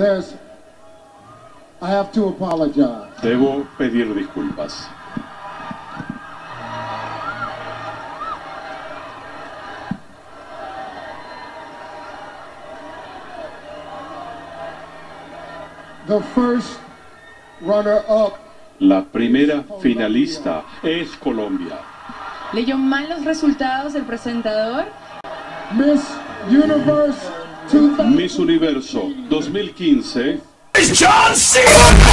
There's, I have to apologize. Debo pedir disculpas. The first runner-up La primera finalista es Colombia. ¿Leyó mal los resultados del presentador? Miss Universe 2000. Miss Universo 2015 John!